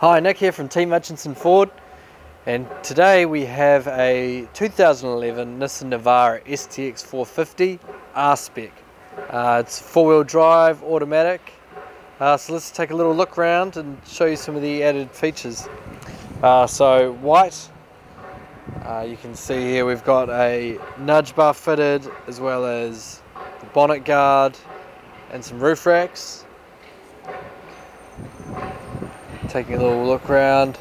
Hi, Nick here from Team Hutchinson Ford and today we have a 2011 Nissan Navara STX 450 R-Spec. Uh, it's four-wheel drive, automatic, uh, so let's take a little look around and show you some of the added features. Uh, so white, uh, you can see here we've got a nudge bar fitted as well as the bonnet guard and some roof racks. Taking a little look around.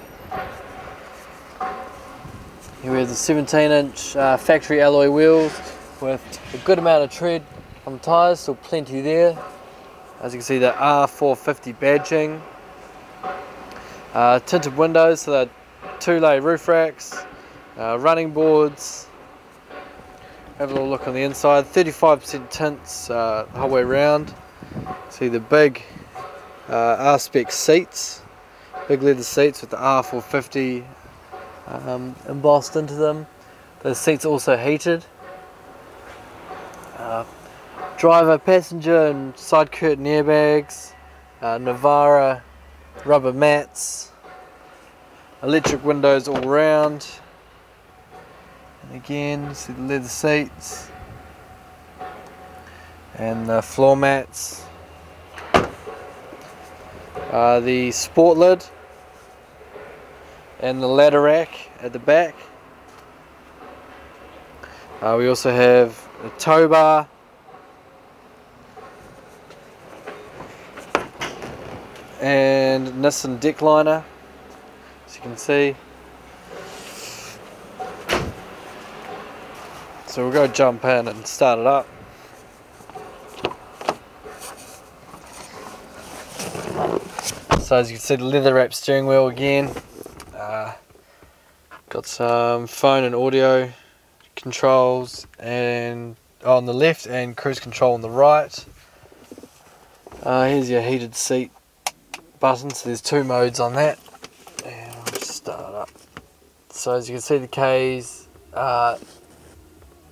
Here we have the 17 inch uh, factory alloy wheels with a good amount of tread on the tyres, still plenty there. As you can see the R450 badging. Uh, tinted windows, so that Thule roof racks, uh, running boards. Have a little look on the inside, 35% tints uh, the whole way around. See the big uh, R-Spec seats big leather seats with the R450 um, embossed into them. The seats also heated. Uh, driver, passenger and side curtain airbags. Uh, Navara rubber mats. Electric windows all round. And again, see the leather seats. And the floor mats. Uh, the sport lid and the ladder rack at the back. Uh, we also have a tow bar. And Nissan deck liner, as you can see. So we'll go jump in and start it up. So as you can see the leather wrap steering wheel again. Uh, got some phone and audio controls and on the left and cruise control on the right. Uh, here's your heated seat button, so there's two modes on that. And I'll start up. So as you can see the K's, uh,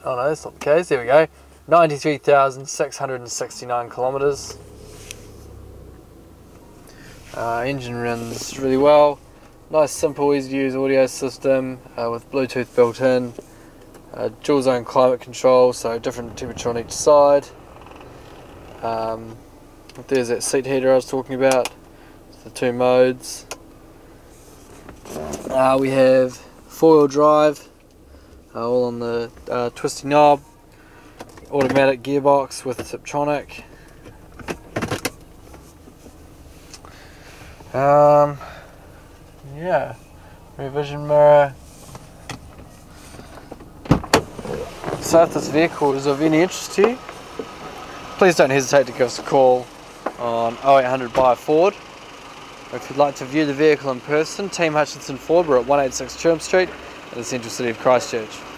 oh no that's not the K's, there we go. 93,669 kilometres. Uh, engine runs really well. Nice, simple, easy to use audio system uh, with Bluetooth built in. Uh, dual zone climate control, so different temperature on each side. Um, there's that seat heater I was talking about. the two modes. Uh, we have four-wheel drive, uh, all on the uh, twisty knob. Automatic gearbox with Tiptronic. Um, yeah, rear vision mirror. So if this vehicle is of any interest to you, please don't hesitate to give us a call on 0800 buy Ford. Or if you'd like to view the vehicle in person, Team Hutchinson Ford, we're at 186 Durham Street in the central city of Christchurch.